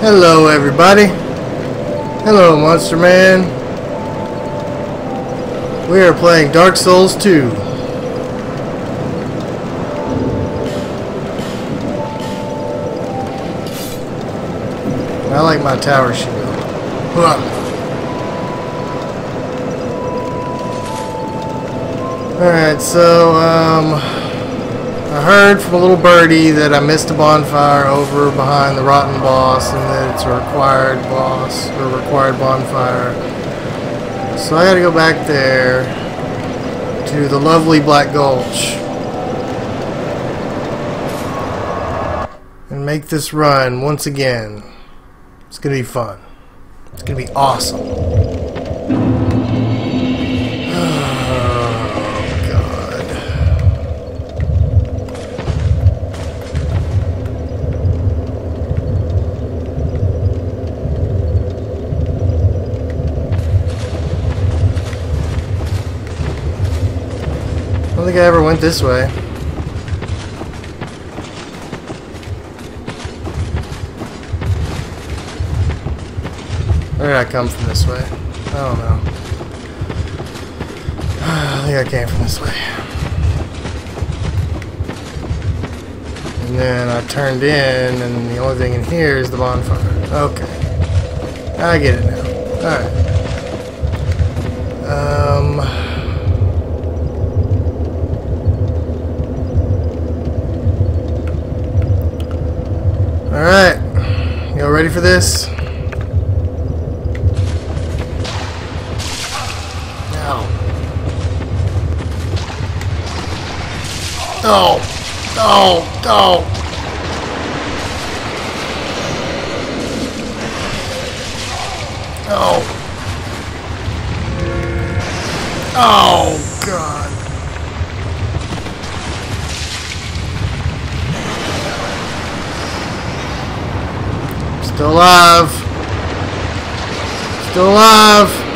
Hello, everybody. Hello, Monster Man. We are playing Dark Souls 2. I like my tower shield. Alright, so, um, I heard from a little birdie that I missed a bonfire over behind the Rotten Boss and that it's a required boss, or required bonfire. So I gotta go back there to the lovely Black Gulch and make this run once again. It's gonna be fun. It's gonna be awesome. Think I ever went this way. Where did I come from this way? I don't know. I think I came from this way. And then I turned in, and the only thing in here is the bonfire. Okay. I get it now. Alright. Um... No. No. No. Oh. oh, God. Still alive. Still alive.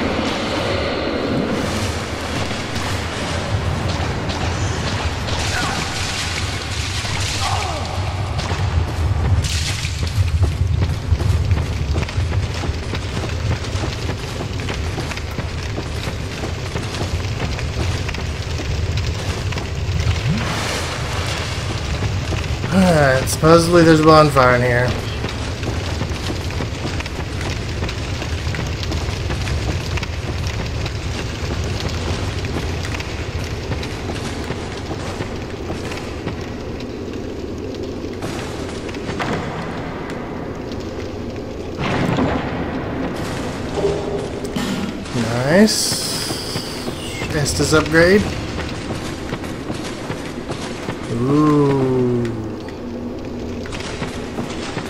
Supposedly there's a bonfire in here. Nice. Estus upgrade. Ooh.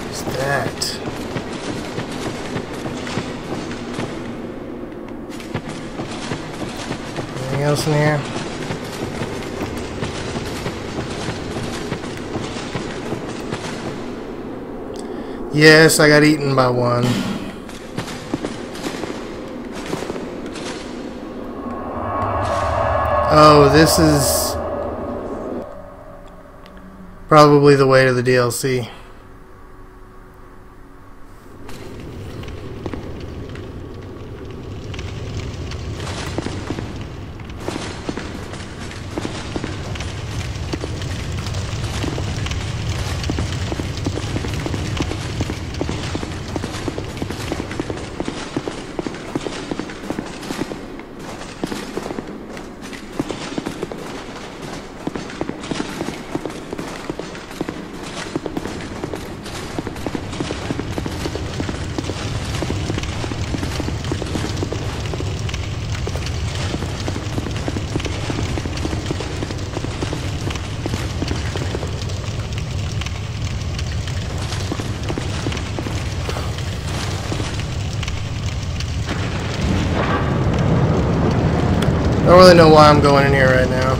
What's that? Anything else in here? Yes, I got eaten by one. Oh, this is probably the way to the DLC. Really know why I'm going in here right now.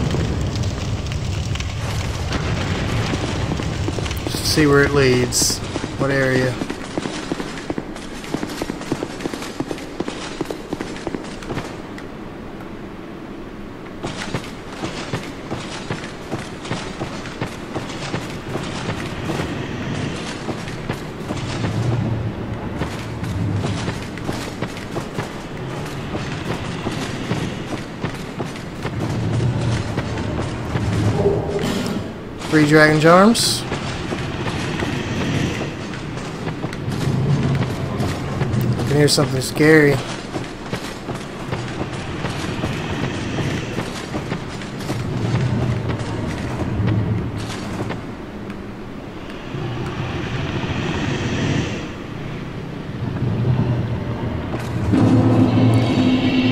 Just see where it leads. What area. Dragon charms. I can hear something scary.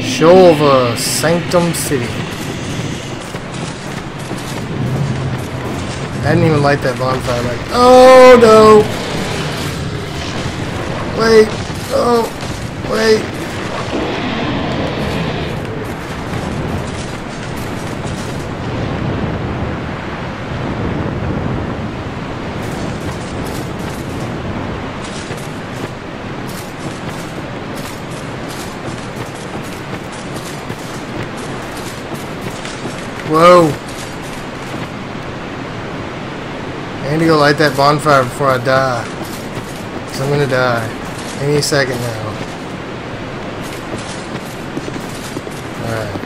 Shulva, Sanctum City. I didn't even light that bonfire like Oh no! Wait! Oh! Light that bonfire before I die. Because I'm to die. Any second now. Alright.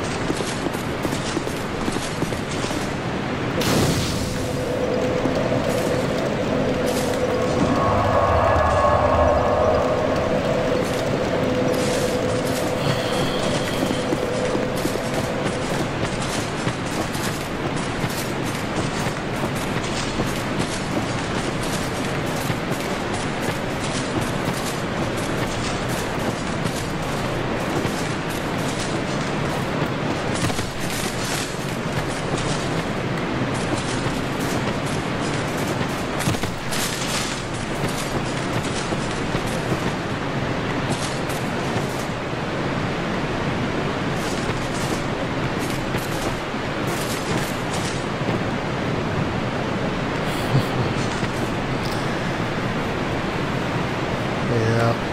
Yeah.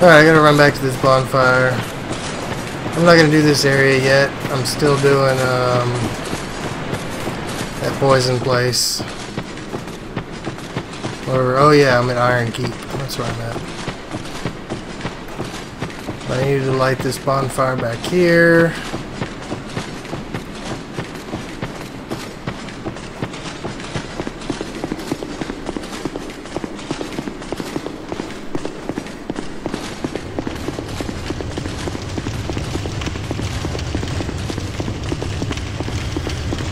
Alright, I gotta run back to this bonfire. I'm not gonna do this area yet. I'm still doing um, that poison place. Or, oh yeah, I'm at Iron Keep. That's where I'm at. I need to light this bonfire back here.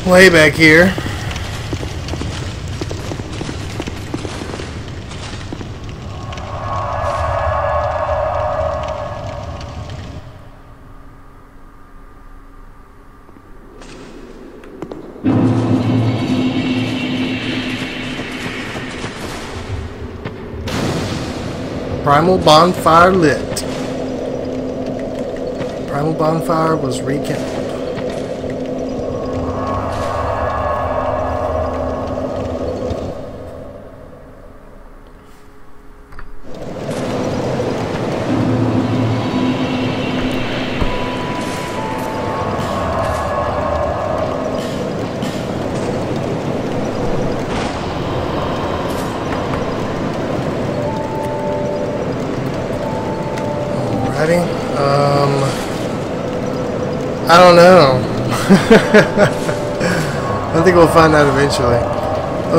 Way back here. Primal bonfire lit. Primal bonfire was rekindled. I think we'll find out eventually.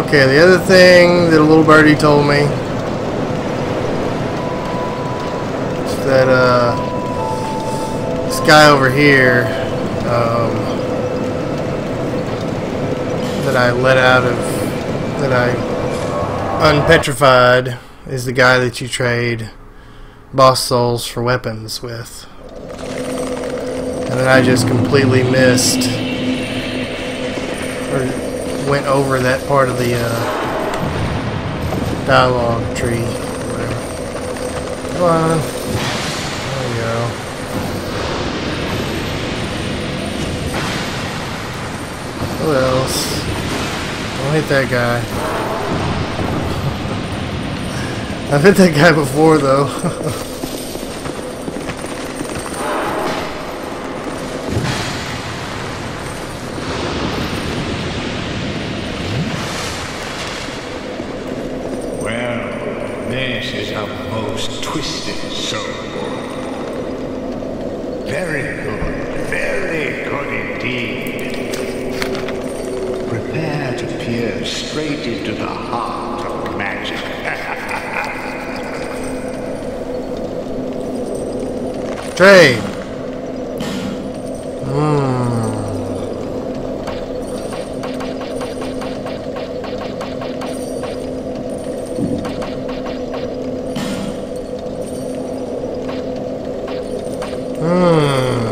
Okay, the other thing that a little birdie told me is that uh, this guy over here um, that I let out of that I unpetrified is the guy that you trade boss souls for weapons with. And then I just completely missed or went over that part of the uh, dialogue tree. Whatever. Come on. There we go. Who else? Don't hit that guy. I've hit that guy before though. Well, this is a most twisted soul. Very good. Very good indeed. Prepare to peer straight into the heart of magic. Trade. Hmm. Hmm.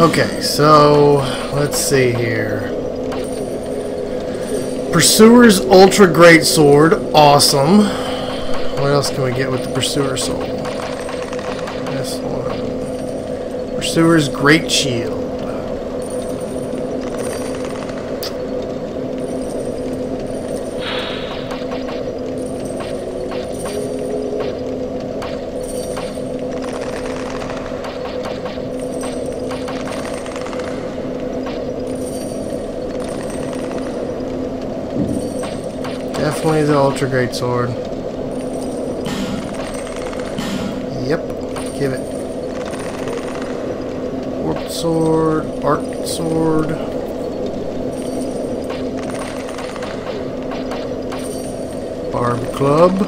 Okay, so let's see here. Pursuer's Ultra Great Sword, awesome. What else can we get with the Pursuer Soul? This one. Pursuer's Great Shield. Definitely the Ultra Great Sword. Yep, give it. Warped Sword, Arc Sword. Barb Club.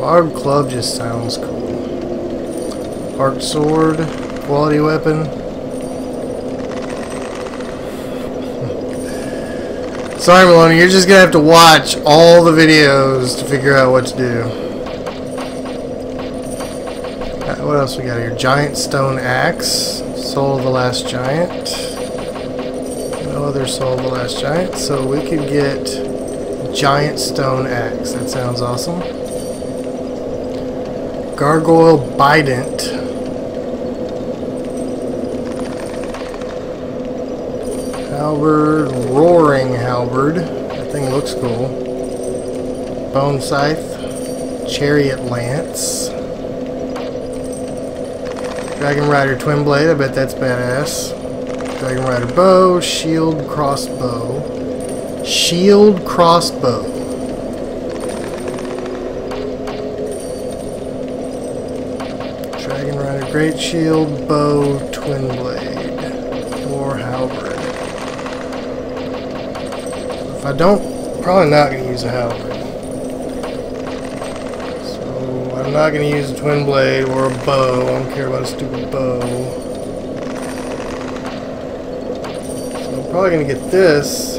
Barb Club just sounds cool. Arc Sword, quality weapon. Sorry, Maloney, you're just gonna have to watch all the videos to figure out what to do. Uh, What else we got here? Giant Stone Axe, Soul of the Last Giant. No other Soul of the Last Giant, so we could get Giant Stone Axe. That sounds awesome. Gargoyle Bident. Halberd, Roaring Halberd. That thing looks cool. Bone Scythe, Chariot Lance. Dragon Rider Twin Blade, I bet that's badass. Dragon Rider Bow, Shield Crossbow. Shield Crossbow. Dragon Rider Great Shield, Bow, Twin Blade. Probably not going to use a halberd. So I'm not going to use a twin blade or a bow. I don't care about a stupid bow. So I'm probably going to get this.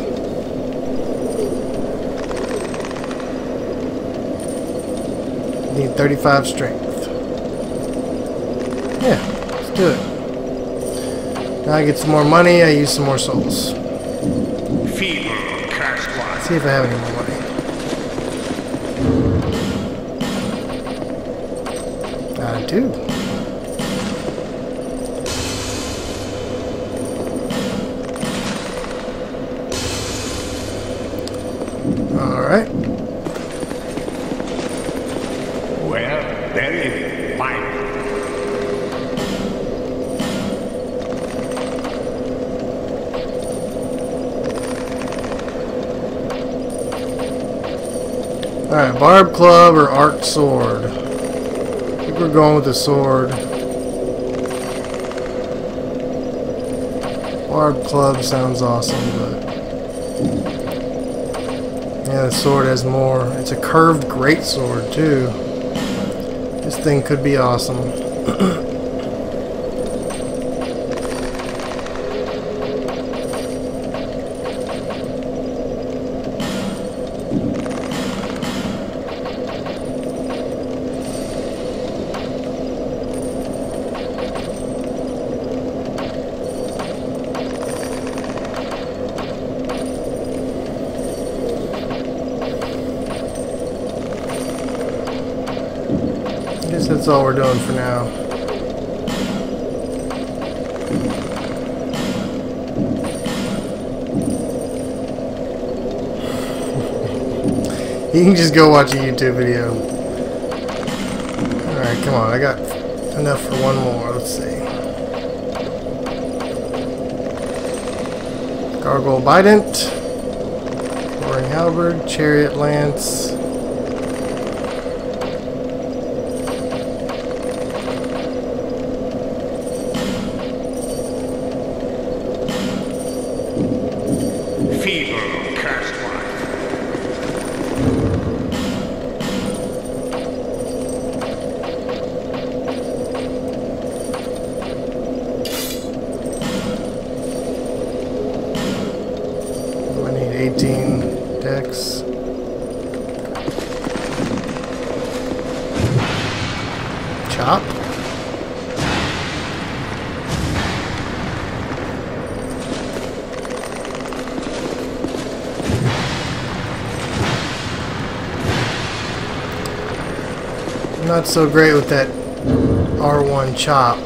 Need 35 strength. Yeah, let's do it. Now I get some more money, I use some more souls. See if I have any more money. I do. Barb club or arc sword? I think we're going with the sword. Barb club sounds awesome, but yeah, the sword has more. It's a curved great sword too. This thing could be awesome. just go watch a YouTube video. Alright, come on. I got enough for one more. Let's see. Gargoyle Bident. Roaring Halberd. Chariot Lance. Not so great with that R1 chop.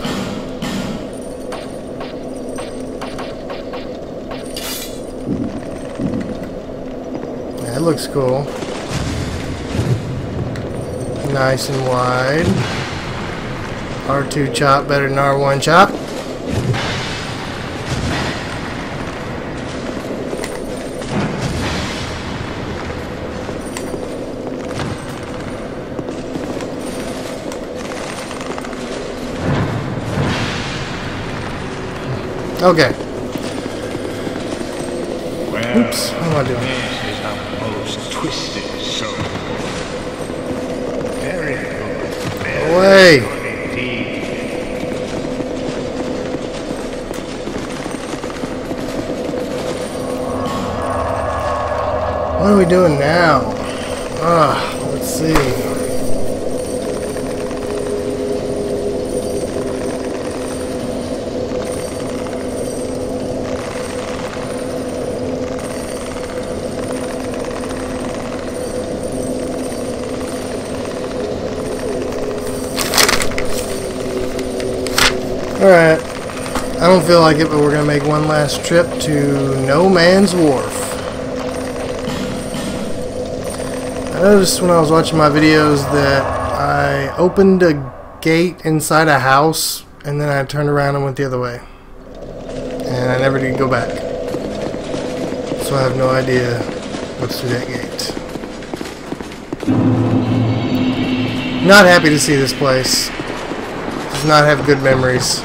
That looks cool. Nice and wide. R2 chop better than R1 chop. Okay. Well, Oops. What am I doing? This is a most twisted soul. Very good. Very Away. good indeed. What are we doing now? Ah, let's see. Alright. I don't feel like it, but we're going to make one last trip to No Man's Wharf. I noticed when I was watching my videos that I opened a gate inside a house and then I turned around and went the other way. And I never did go back. So I have no idea what's through that gate. Not happy to see this place. Does not have good memories.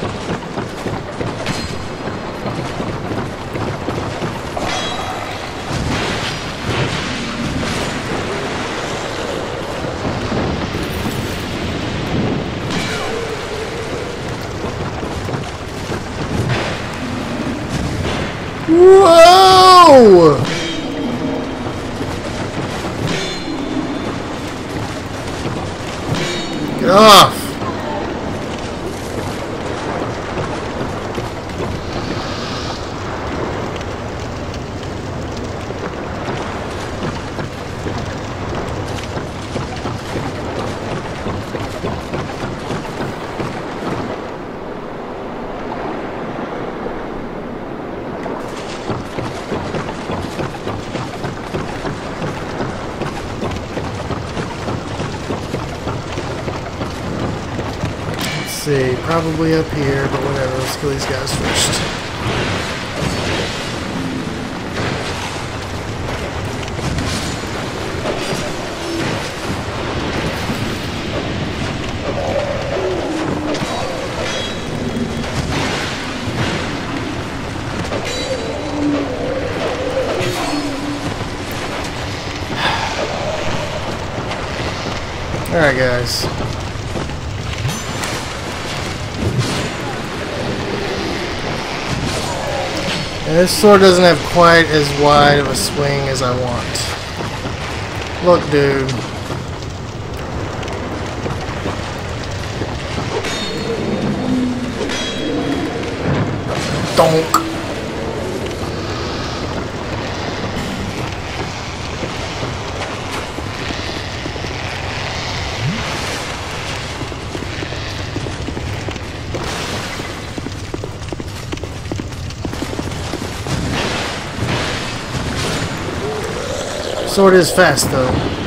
This sword doesn't have quite as wide of a swing as I want. Look, dude. Donk. Sword is fast though.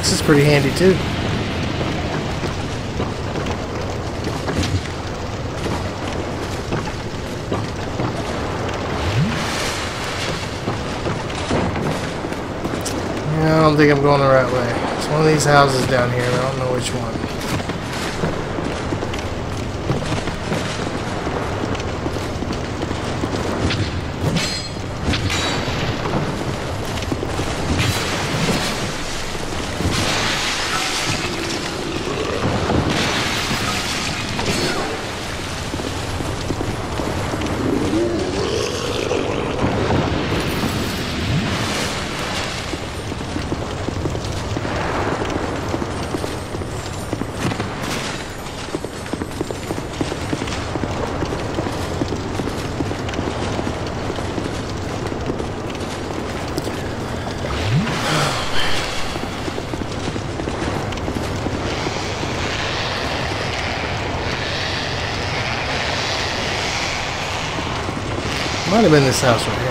Axe is pretty handy too. I don't think I'm going the right way. It's one of these houses down here, I don't know which one. Might have been this house right here.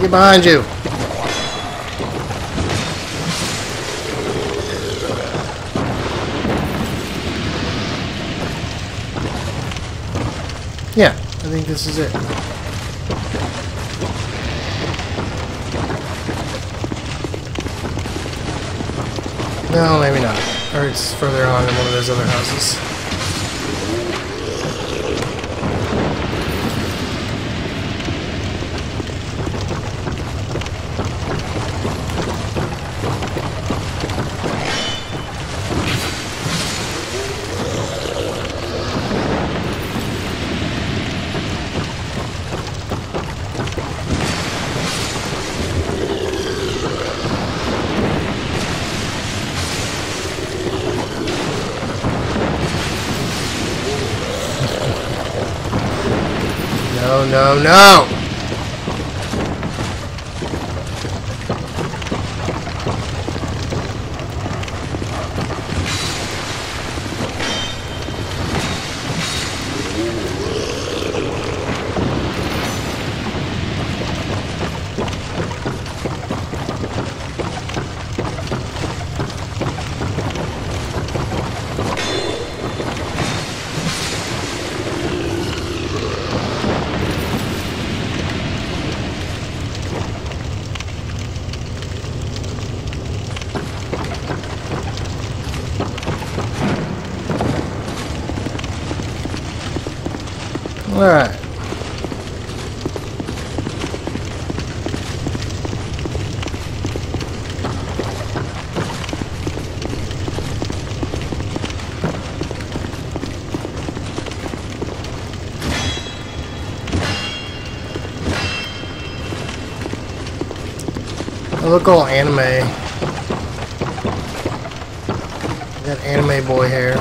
Get behind you. Think this is it. No, maybe not. Or it's further on in one of those other houses. No, no, look all anime. Got anime boy hair.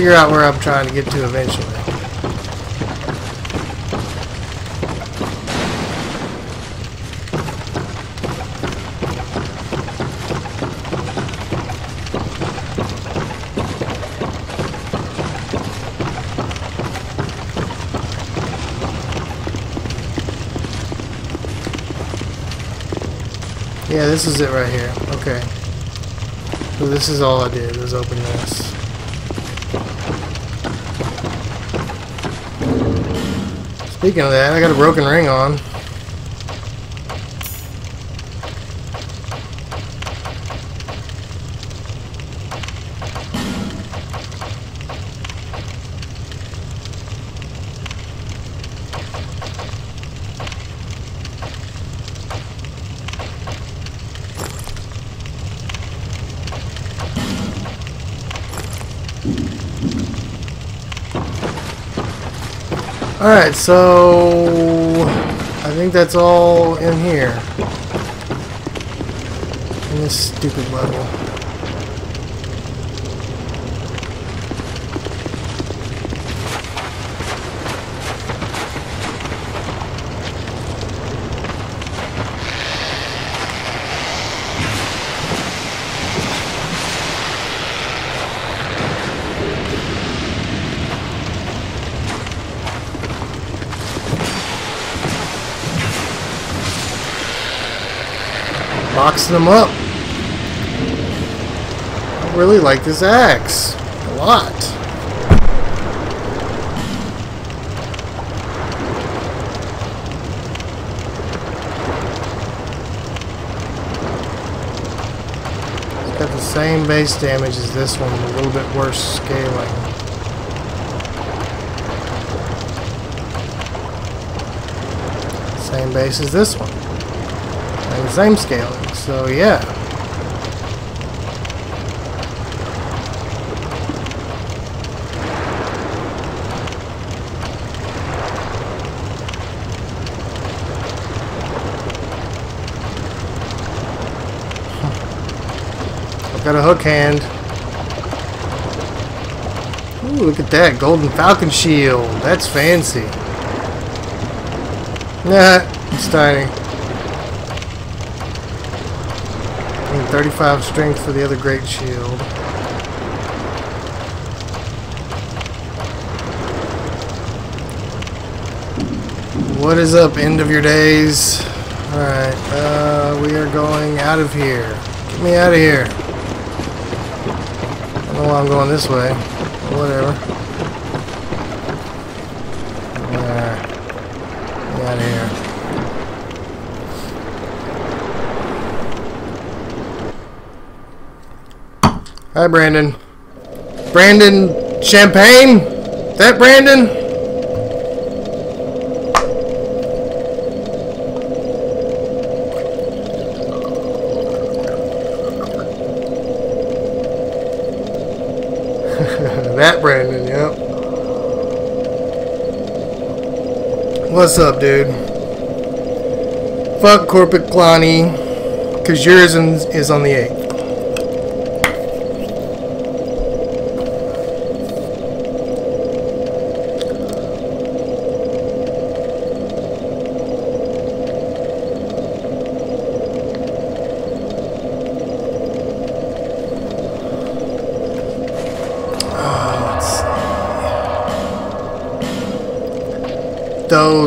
Figure out where I'm trying to get to eventually. Yeah, this is it right here. Okay. So this is all I did was open this. Speaking of that, I got a broken ring on. Alright, so I think that's all in here. In this stupid level. Them up. I really like this axe. A lot. It's got the same base damage as this one, a little bit worse scaling. Same base as this one. Same scaling, so yeah. I've got a hook hand. Ooh, look at that. Golden Falcon shield. That's fancy. Nah, it's tiny. And 35 strength for the other great shield. What is up, end of your days? Alright, uh, we are going out of here. Get me out of here. I don't know why I'm going this way. Whatever. There. Get me out of here. Hi, Brandon. Brandon Champagne? That Brandon? that Brandon, yep. What's up, dude? Fuck Corporate Klani, because yours is is on the 8th.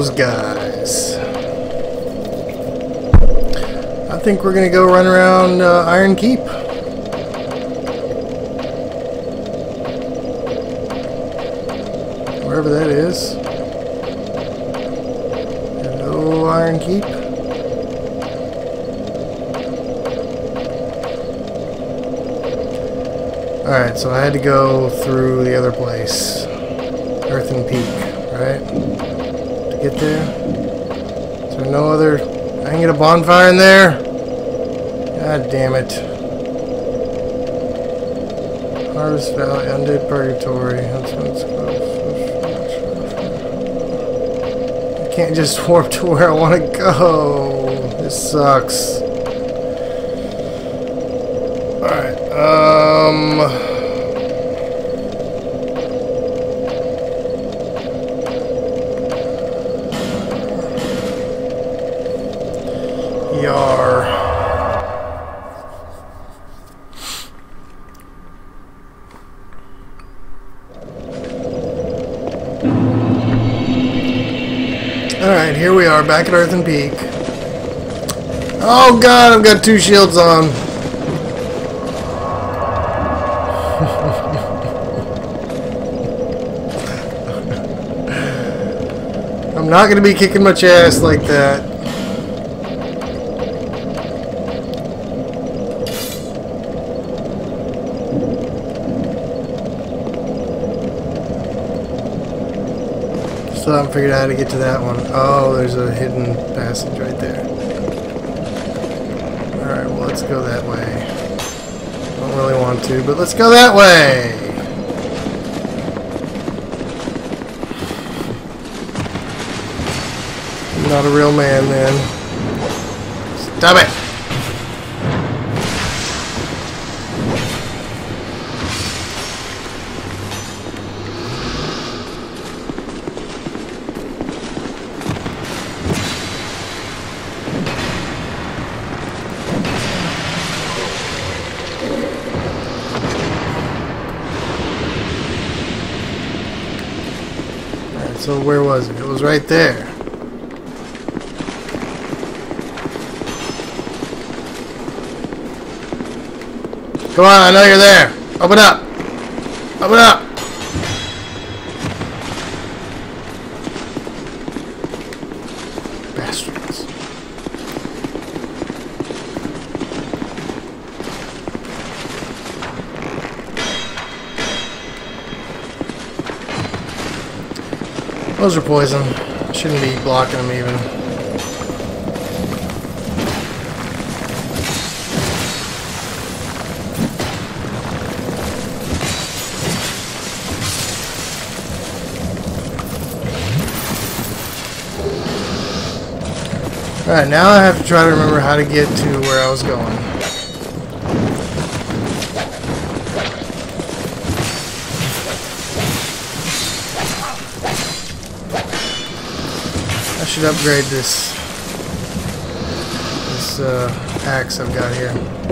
those guys. I think we're going to go run around uh, Iron Keep. Wherever that is. Hello, Iron Keep. Alright, so I had to go through the other bonfire in there? God damn it. Harvest Valley, Undead Purgatory. That's what it's close. I can't just warp to where I want to go. This sucks. Alright, um... Peak. Oh god, I've got two shields on. I'm not going to be kicking much ass like that. Still haven't figured out how to get to that one. Oh, there's a hidden passage right there. Alright, well let's go that way. Don't really want to, but let's go that way! Not a real man then. Stop it! So where was it? It was right there. Come on, I know you're there. Open up. Open up. Those are poison. Shouldn't be blocking them even. Alright, now I have to try to remember how to get to where I was going. Should upgrade this this uh, axe I've got here.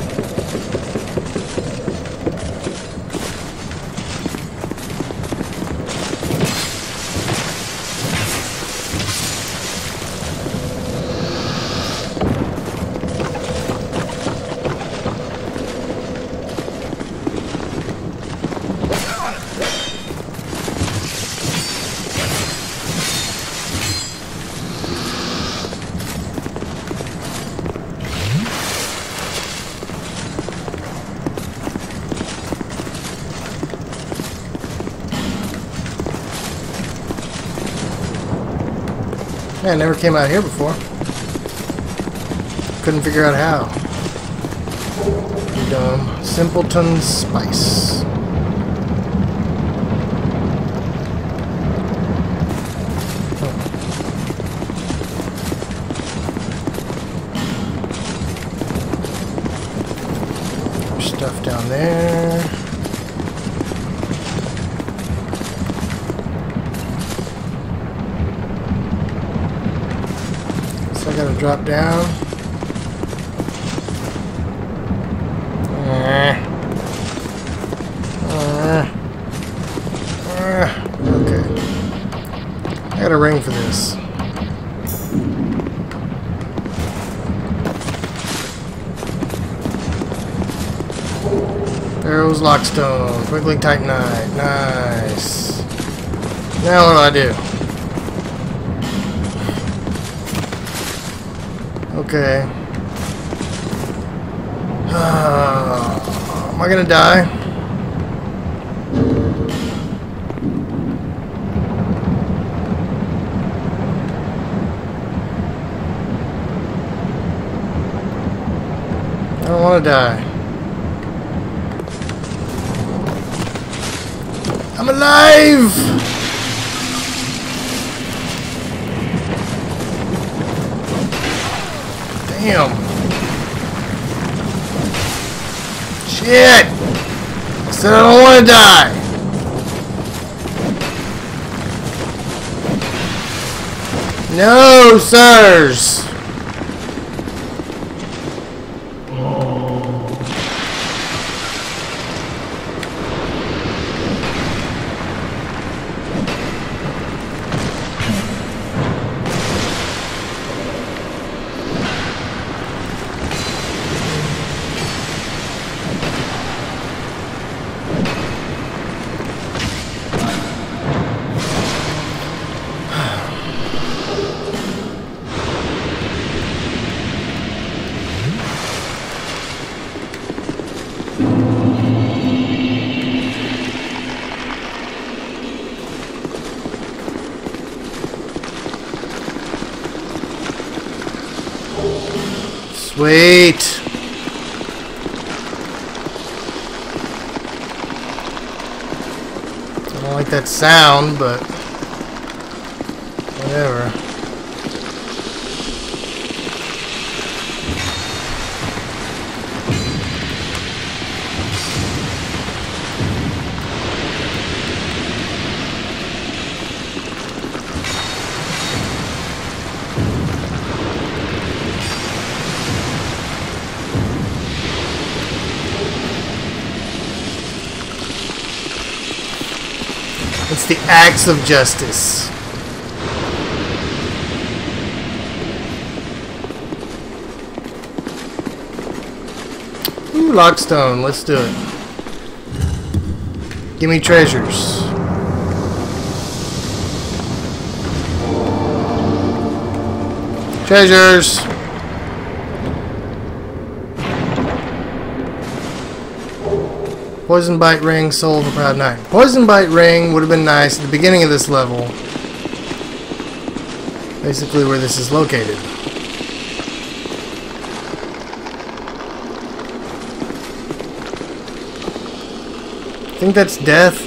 Yeah, I never came out here before. Couldn't figure out how. Dumb. Simpleton Spice. Stuff down there. drop down. Uh, uh, uh, okay. I got a ring for this. Arrows, lockstone, quickly tight knife. Nice. Now what do I do? Okay. am I gonna die? I don't want to die. I'm alive! Damn. Shit! I said I don't want to die. No, sirs! Sweet. I don't like that sound, but whatever. It's the acts of justice. Ooh, Lockstone. Let's do it. Give me treasures. Treasures! Poison Bite Ring, Soul of a Proud Knight. Poison Bite Ring would have been nice at the beginning of this level. Basically where this is located. I think that's death.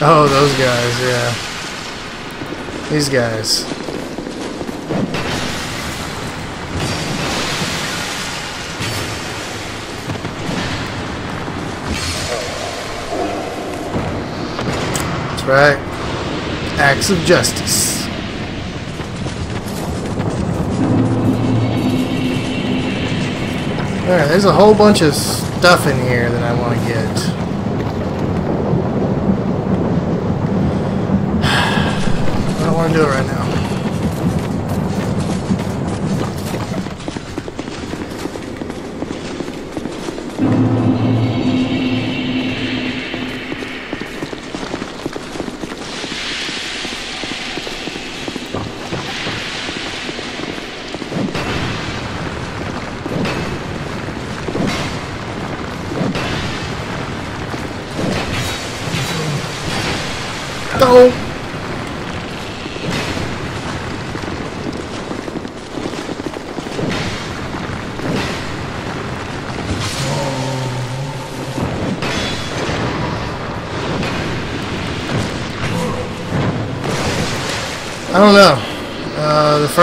Oh, those guys, yeah. These guys. Right. Acts of justice. Alright, there's a whole bunch of stuff in here that I want to get. I don't want to do it right now.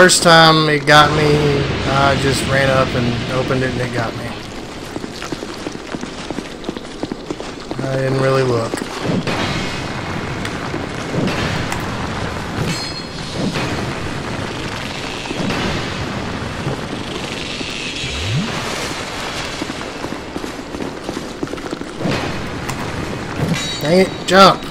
First time it got me, I just ran up and opened it and it got me. I didn't really look. Dang it, jump!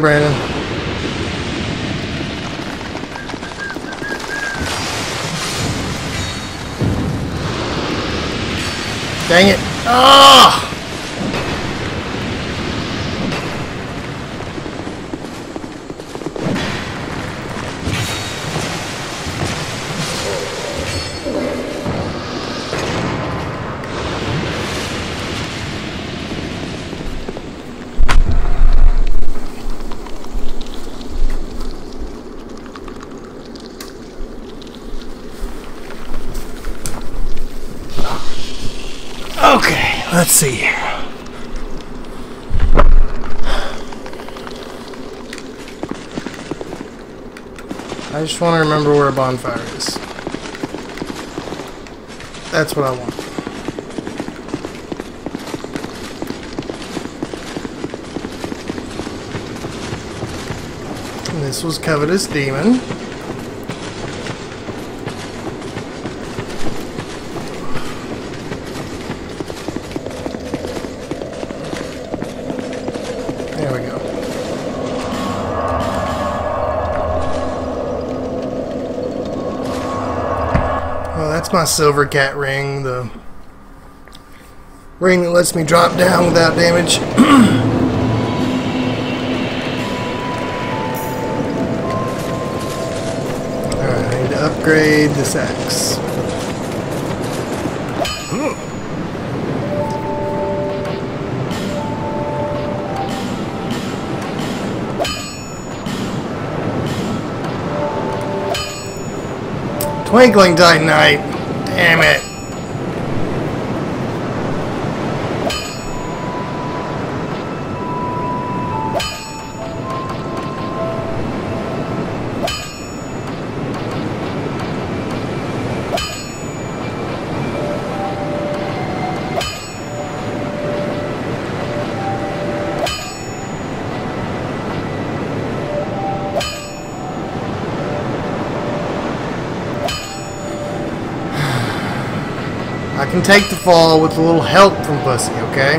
Brandon. Dang it. Ah! Okay, let's see here. I just want to remember where a bonfire is. That's what I want. And this was Covetous Demon. My silver cat ring, the ring that lets me drop down without damage. Alright, I need to upgrade this axe. Twinkling Titanite. Damn it. I can take the fall with a little help from Pussy, okay?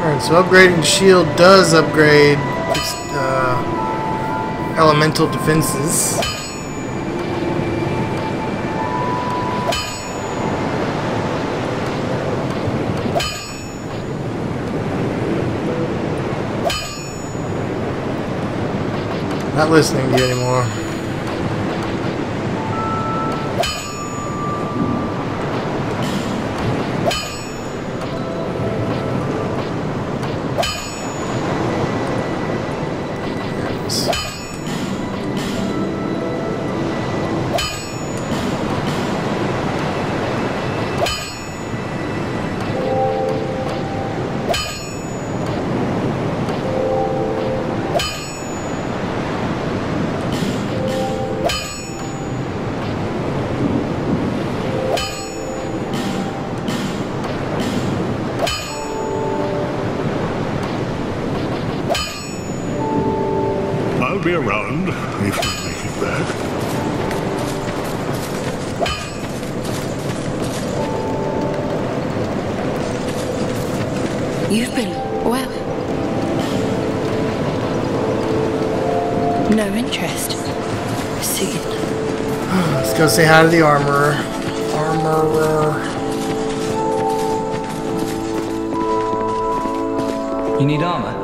Alright, so upgrading shield does upgrade uh, elemental defenses. Not listening to you anymore. Well. No interest. See it. Let's go say hi to the armorer. Armorer. You need armor?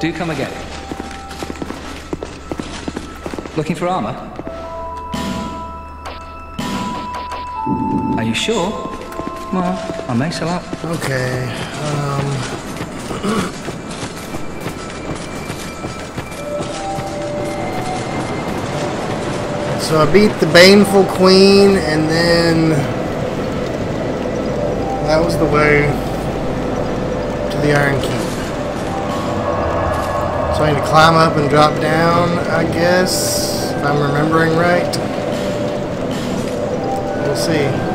Do come again. Looking for armor? Are you sure? Well, I may sell out. Okay. Um, so I beat the Baneful Queen, and then that was the way to the Iron Keep. Need to climb up and drop down, I guess, if I'm remembering right. We'll see.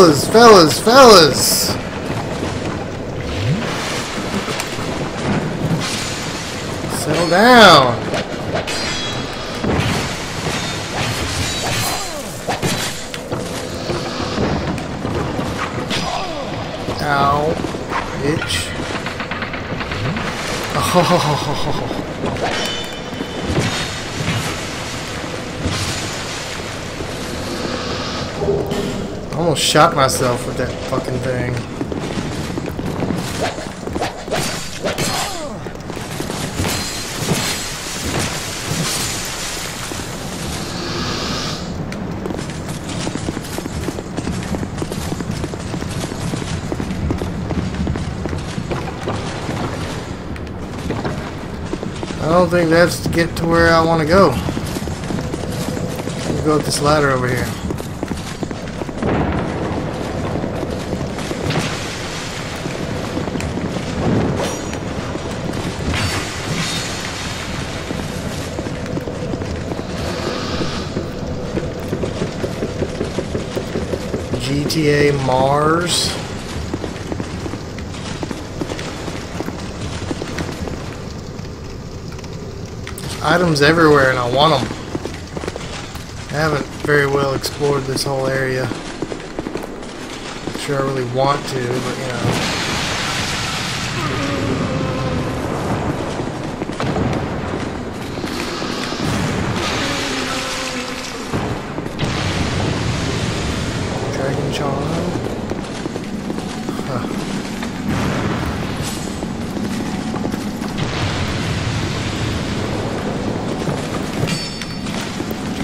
Fellas, fellas, fellas! Settle down. Ow. Bitch. Oh. Almost shot myself with that fucking thing. I don't think that's to get to where I want to go. Let me go up this ladder over here. GTA Mars. There's items everywhere and I want them. I haven't very well explored this whole area. Sure I really want to, but you know.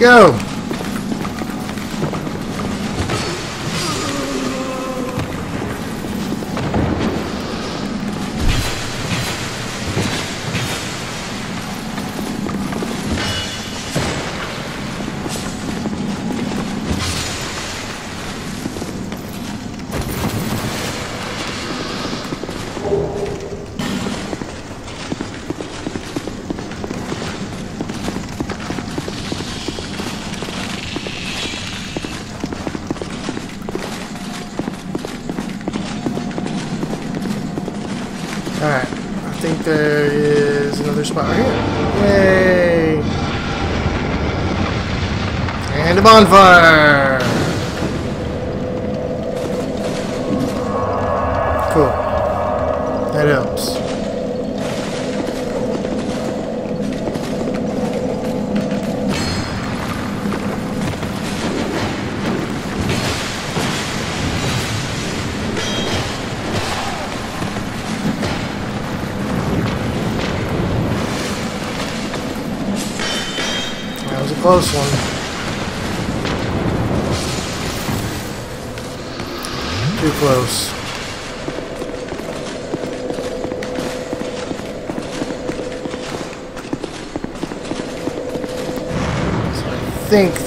Go! And a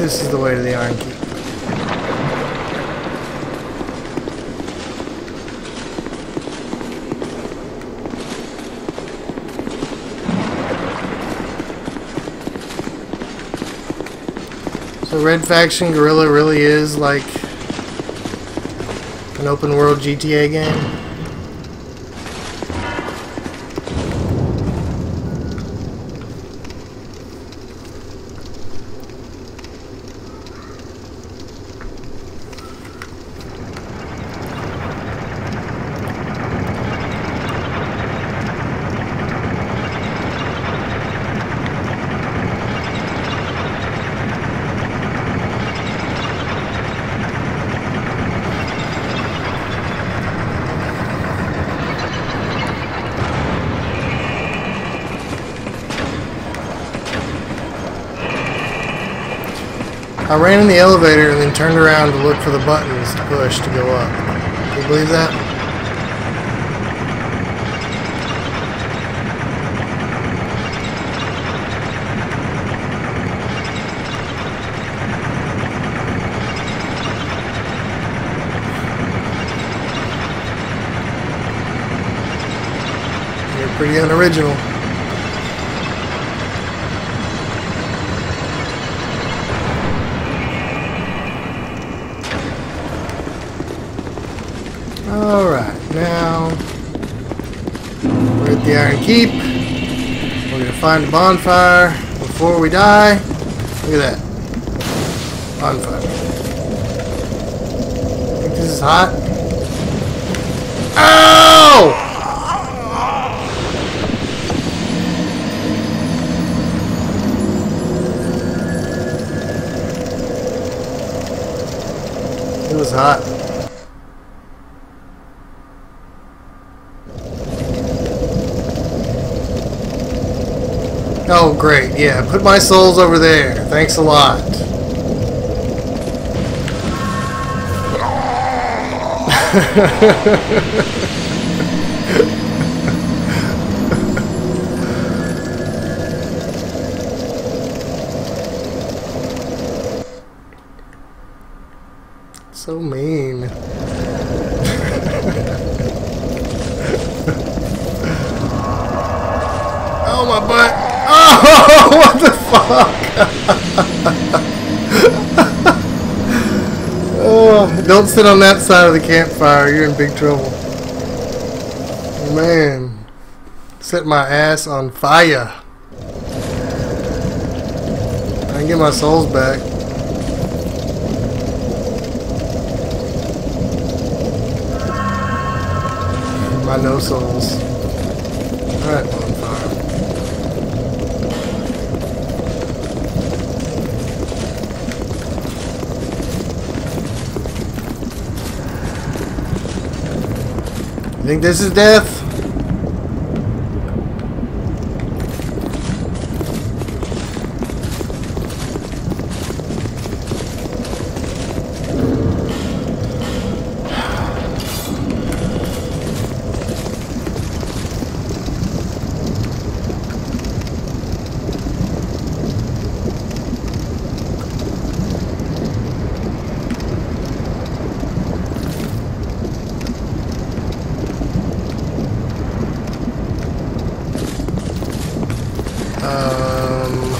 this is the way to the Iron Keep. So Red Faction Guerrilla really is like an open world GTA game. Ran in the elevator and then turned around to look for the buttons to push to go up. Can you believe that? You're pretty unoriginal. Alright, now we're at the Iron Keep. We're gonna find a bonfire before we die. Look at that. Bonfire. Think this is hot? Ow! It was hot. Oh, great. Yeah, put my souls over there. Thanks a lot. so mean. Oh, my butt. Oh, what the fuck? oh, don't sit on that side of the campfire. You're in big trouble. Man, set my ass on fire. I can get my souls back. My no souls. Think this is death? Um,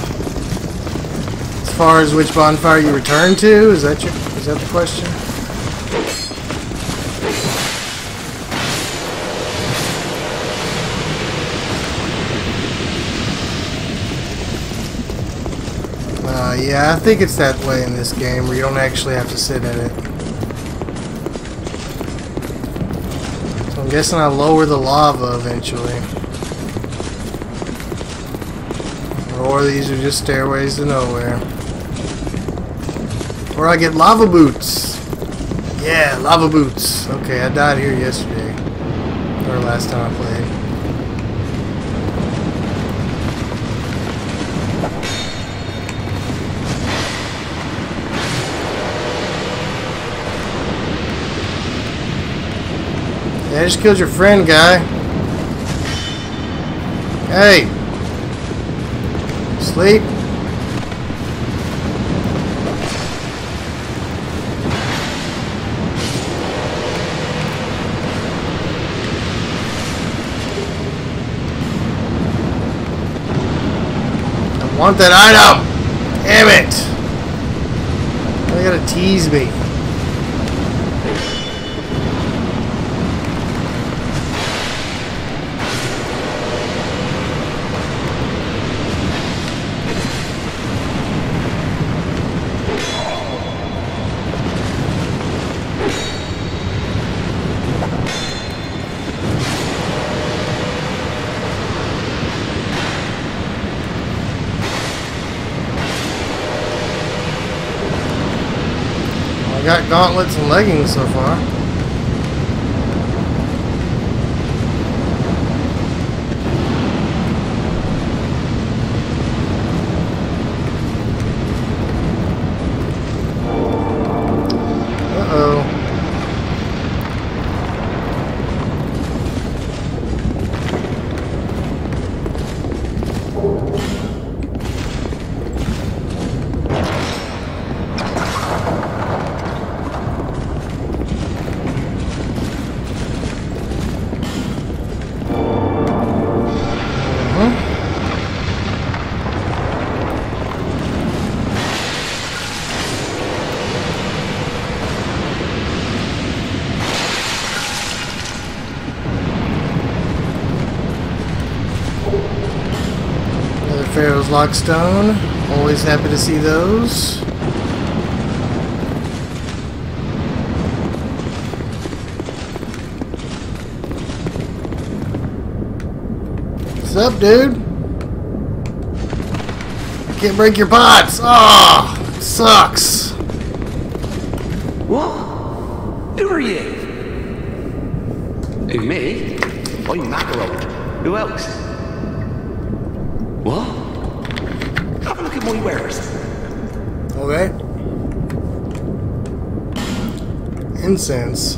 as far as which bonfire you return to, is that your, is that the question? Uh, yeah, I think it's that way in this game, where you don't actually have to sit in it. So I'm guessing I lower the lava eventually. Or these are just stairways to nowhere. Or I get lava boots. Yeah, lava boots. Okay, I died here yesterday. Or last time I played. Yeah, I just killed your friend, guy. Hey! Sleep. Want that item. Damn it. They gotta tease me. Gauntlets and leggings so far. Lockstone. Always happy to see those. What's up, dude? Can't break your pots. Oh, sucks. What? Who are you? Who, me? I'm Magerold. Who else? What? Look wares. Okay. Incense.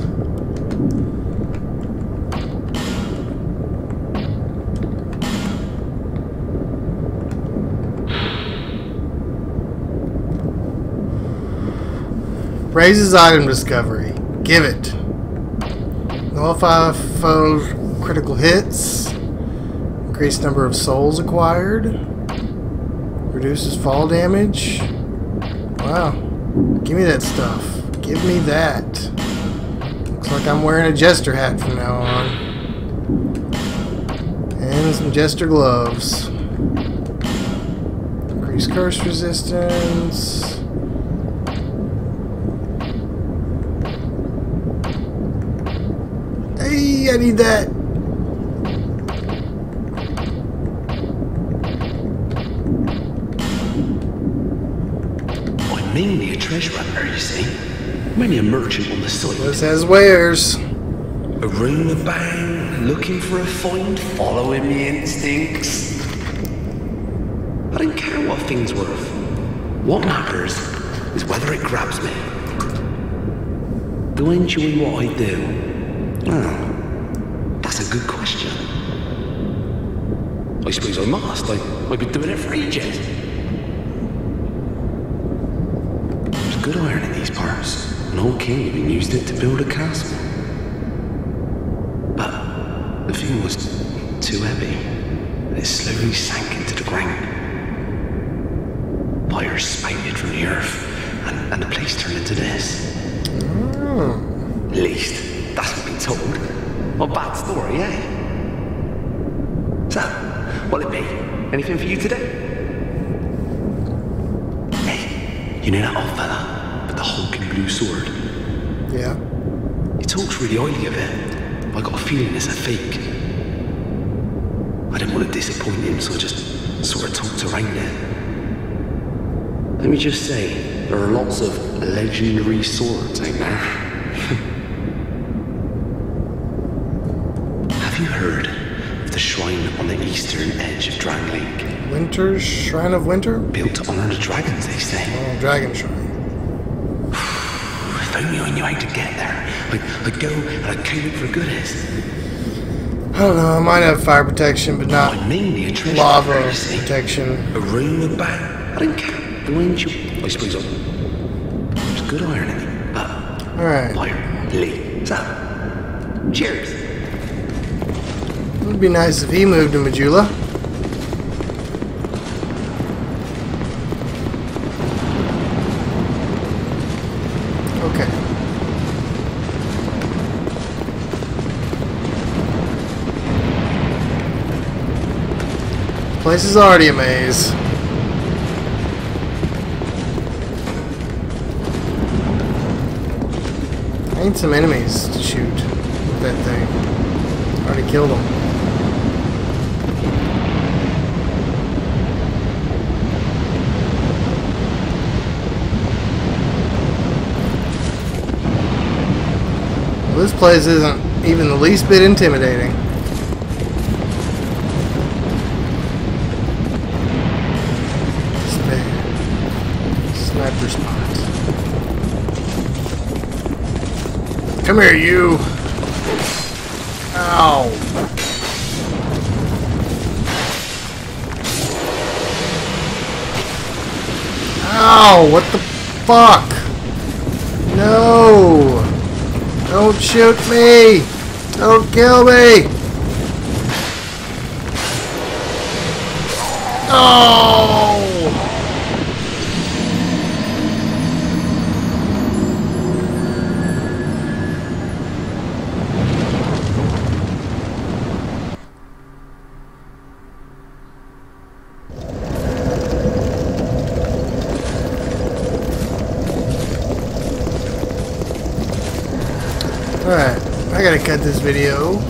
Raises item discovery. Give it. Nullify foe critical hits. Increased number of souls acquired. Reduces fall damage. Wow. Give me that stuff. Give me that. Looks like I'm wearing a jester hat from now on. And some jester gloves. Increase curse resistance. Hey, I need that. I'm a treasure you see. Mainly a merchant on the side. This has wares. Around the bang, looking for a find, following me instincts. I don't care what thing's worth. What matters is whether it grabs me. Do I enjoy what I do? Oh, that's a good question. I suppose I must. I, I've been doing it for ages. Good iron in these parts. An old king even used it to build a castle. But the thing was too heavy. and It slowly sank into the ground. Fire spouted from the earth, and, and the place turned into this. At least, that's what we've been told. A bad story, eh? So, what'll it be? Anything for you today? Hey, you know that old fella blue sword? Yeah. He talks really highly of it. I got a feeling it's a fake. I didn't want to disappoint him, so I just sort of talked around it. Let me just say, there are lots of legendary swords out there. Have you heard of the shrine on the eastern edge of Drangleic? Winter's Shrine of Winter? Built to honor the dragons, they say. Oh, Dragon Shrine. Only I knew how to get there. I'd, I'd go and I'd count it for goodies. I don't know, I might have fire protection, but not mainly a treasure lava protection. A room and back. I don't care. The one you. I suppose. There's good iron in it. But Alright. fire, Lee. So, cheers. It would be nice if he moved to Majula. Place is already a maze. I need some enemies to shoot with that thing. Already killed them. This place isn't even the least bit intimidating. Come here, you. Ow. Ow, what the fuck? No. Don't shoot me. Don't kill me. Oh. I gotta this video.